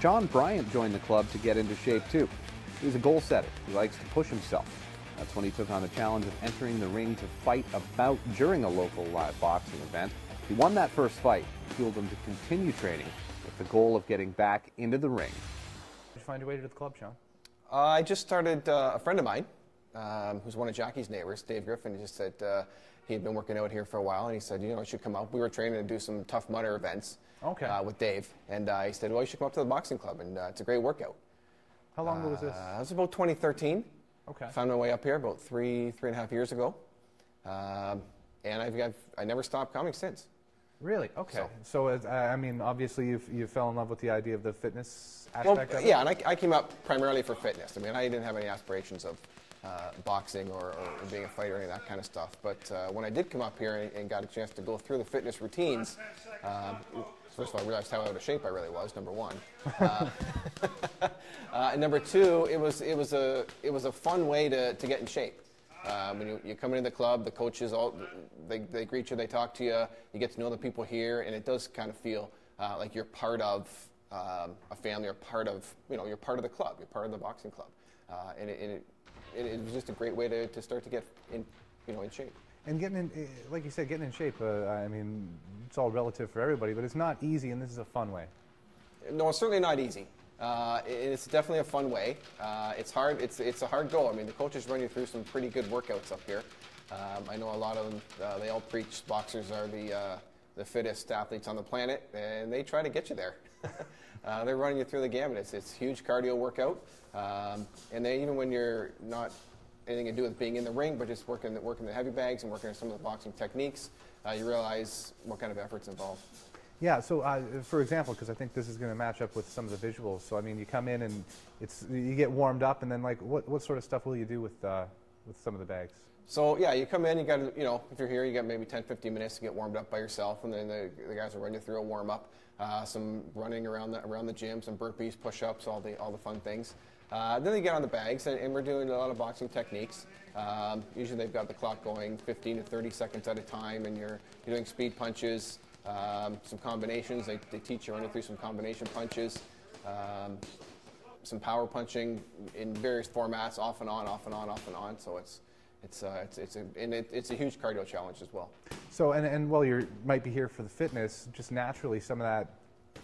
Sean Bryant joined the club to get into shape too. He's a goal setter. He likes to push himself. That's when he took on the challenge of entering the ring to fight a bout during a local live boxing event. He won that first fight, fueled him to continue training with the goal of getting back into the ring. Did you find your way to the club, Sean? Uh, I just started, uh, a friend of mine, um, who's one of Jackie's neighbors, Dave Griffin, he just said uh, he had been working out here for a while, and he said, you know, I should come out. We were training to do some Tough Mudder events Okay. uh, with Dave, and uh, he said, well, you should come up to the boxing club, and uh, it's a great workout. How long ago was this? Uh, it was about 2013. Okay. I found my way up here about three, three and a half years ago, um, and I've, I've, I never stopped coming since. Really? Okay. So- So, as, I mean, obviously, you you fell in love with the idea of the fitness Well, aspect of yeah, it. and I, I came up primarily for fitness. I mean, I didn't have any aspirations of uh, boxing or, or being a fighter any of that kind of stuff. But uh, when I did come up here and, and got a chance to go through the fitness routines, um, first of all, I realized how out of shape I really was. Number one, uh, uh, and number two, it was it was a it was a fun way to, to get in shape. Um, when you, you come into the club, the coaches all they, they greet you, they talk to you, you get to know the people here, and it does kind of feel uh, like you're part of um, a family or part of you know you're part of the club, you're part of the boxing club, uh, and, it, and it, it, it was just a great way to, to start to get in you know in shape. And getting in, eh, like you said, getting in shape. Uh, I mean, it's all relative for everybody, but it's not easy, and this is a fun way. No, it's certainly not easy. Uh, it's definitely a fun way. Uh, it's hard. It's it's a hard goal. I mean, the coaches run you through some pretty good workouts up here. Um, I know a lot of them. Uh, they all preach boxers are the uh, the fittest athletes on the planet, and they try to get you there. uh, they're running you through the gamut. It's it's huge cardio workout, um, and they even when you're not anything to do with being in the ring, but just working working the heavy bags and working on some of the boxing techniques, uh, you realize what kind of effort's involved. Yeah. So, uh, for example, because I think this is going to match up with some of the visuals. So, I mean, you come in and it's you get warmed up, and then like, what what sort of stuff will you do with uh, with some of the bags? So yeah, you come in, you got you know, if you're here, you got maybe 10, 15 minutes to get warmed up by yourself, and then the, the guys will run you through a warm up, uh, some running around the around the gym, some burpees, push-ups, all the all the fun things. Uh, then they get on the bags, and, and we're doing a lot of boxing techniques. Um, usually they've got the clock going 15 to 30 seconds at a time, and you're you're doing speed punches, um, some combinations. They, they teach you running through some combination punches. Um, some power punching in various formats, off and on, off and on, off and on. So it's it's uh, it's it's a and it, it's a huge cardio challenge as well. So, and, and while you might be here for the fitness, just naturally some of that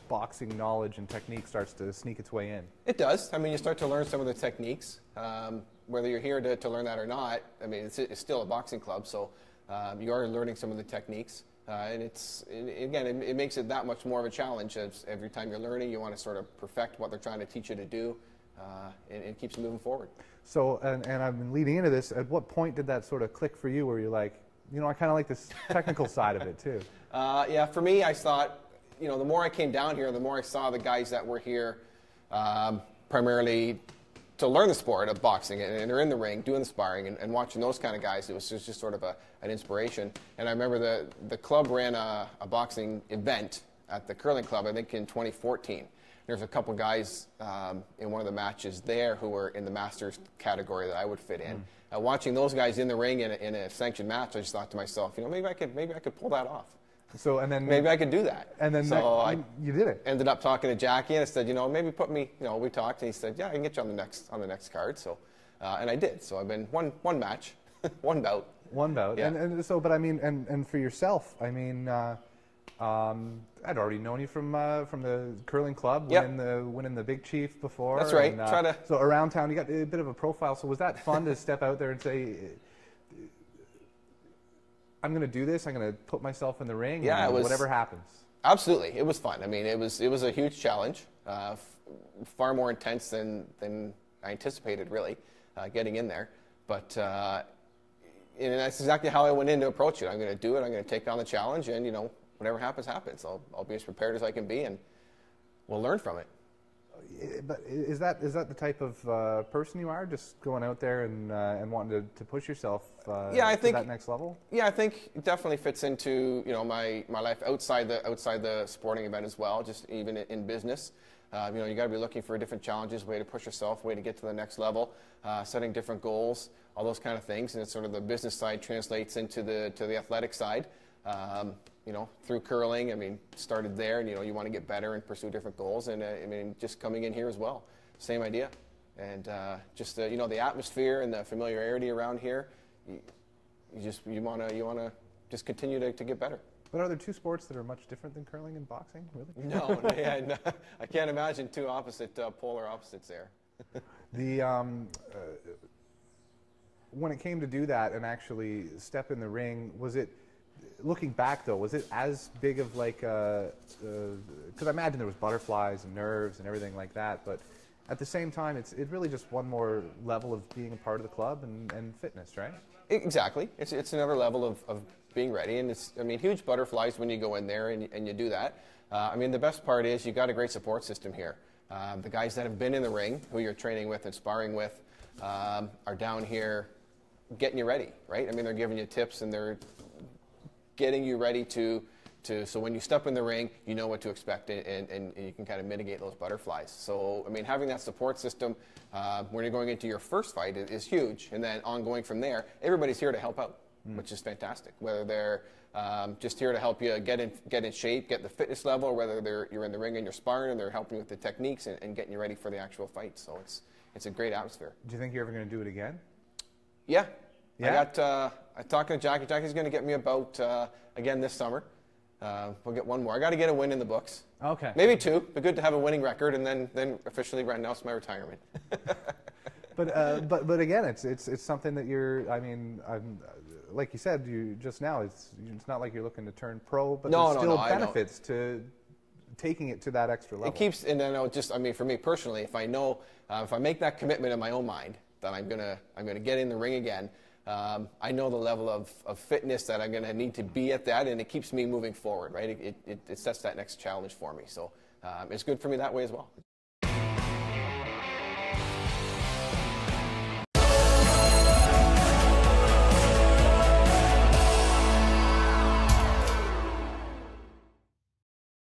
boxing knowledge and technique starts to sneak its way in. It does. I mean, you start to learn some of the techniques. Um, whether you're here to, to learn that or not, I mean, it's, it's still a boxing club, so um, you are learning some of the techniques. Uh, and it's and again, it, it makes it that much more of a challenge. As every time you're learning, you want to sort of perfect what they're trying to teach you to do, uh, and it keeps moving forward. So, and, and I've been leading into this. At what point did that sort of click for you, where you're like, you know, I kind of like this technical side of it too? Uh, yeah, for me, I thought, you know, the more I came down here, the more I saw the guys that were here um, primarily to learn the sport of boxing and, and they're in the ring doing the sparring and, and watching those kind of guys. It was just, just sort of a, an inspiration. And I remember the, the club ran a, a boxing event at the curling club, I think in 2014. There's a couple guys um, in one of the matches there who were in the masters category that I would fit in. Uh, watching those guys in the ring in a, in a sanctioned match, I just thought to myself, you know, maybe I could maybe I could pull that off. So, and then Maybe I could do that. and then so that- I you did it. ended up talking to Jackie and I said, you know, maybe put me, you know, we talked and he said, yeah, I can get you on the next on the next card. So, uh, and I did. So I've been one one match, one bout. One bout. Yeah. And, and so, but I mean, and, and for yourself, I mean, uh, um, I'd already known you from uh, from the curling club, Yep. winning the winning the Big Chief before. That's right. and, uh, Try to- So around town, you got a bit of a profile. So was that fun to step out there and say, "I'm going to do this. I'm going to put myself in the ring. Yeah, was- whatever happens." Absolutely, it was fun. I mean, it was it was a huge challenge, uh, f- far more intense than than I anticipated, really, uh, getting in there. But uh, and that's exactly how I went in to approach it. I'm going to do it. I'm going to take on the challenge, and you know, whatever happens, happens. I'll I'll be as prepared as I can be, and we'll learn from it. But is that is that the type of uh, person you are? Just going out there and uh, and wanting to, to push yourself uh, Yeah, I to think- that next level? Yeah, I think it definitely fits into you know my, my life outside the outside the sporting event as well. Just even in- in business, uh, you know, you got to be looking for different challenges, way to push yourself, way to get to the next level, uh, setting different goals, all those kind of things. And it's sort of the business side translates into the to the athletic side. Um, you know, through curling, I mean, started there, and you know, you want to get better and pursue different goals, and uh, I mean, just coming in here as well, same idea, and uh, just uh, you know, the atmosphere and the familiarity around here, you, you just you want to you want to just continue to, to get better. But are there two sports that are much different than curling and boxing? Really? No, yeah, no, I can't imagine two opposite uh, polar opposites there. the um, uh, when it came to do that and actually step in the ring, was it? Looking back though, was it as big of like because uh, I imagine there was butterflies and nerves and everything like that, but at the same time, it's it really just one more level of being a part of the club and, and fitness, right? Exactly. It's, it's another level of, of being ready. And it's, I mean, huge butterflies when you go in there and, and you do that. Uh, I mean, the best part is you've got a great support system here. Um, the guys that have been in the ring, who you're training with and sparring with, um, are down here getting you ready, right? I mean, they're giving you tips and they're getting you ready to, to so when you step in the ring, you know what to expect and, and, and you can kind of mitigate those butterflies. So, I mean, having that support system uh, when you're going into your first fight is, is, huge. And then ongoing from there, everybody's here to help out, mm. which is fantastic. Whether they're um, just here to help you get in, get in shape, get the fitness level, or whether they're, you're in the ring and you're sparring and they're helping you with the techniques and, and getting you ready for the actual fight. So it's, it's a great atmosphere. Do you think you're ever going to do it again? Yeah. Yeah. I got. Uh, I talked to Jackie. Jackie's going to get me about uh, again this summer. Uh, we'll get one more. I got to get a win in the books. Okay. Maybe two. But good to have a winning record, and then then officially announce my retirement. but uh, but but again, it's it's it's something that you're. I mean, I'm, like you said, you just now. It's it's not like you're looking to turn pro, but no, there's no, still no, benefits to taking it to that extra level. It keeps, and then I just. I mean, for me personally, if I know, uh, if I make that commitment in my own mind that I'm gonna I'm gonna get in the ring again um, I know the level of, of fitness that I'm going to need to be at that, and it keeps me moving forward, right? It, it, it sets that next challenge for me. So um, it's good for me that way as well.